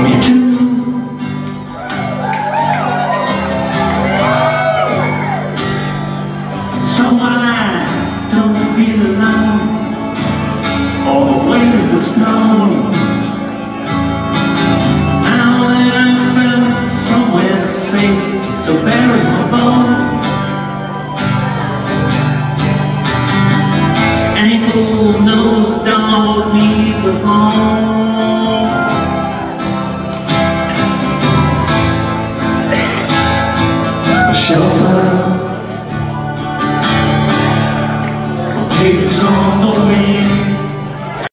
me too.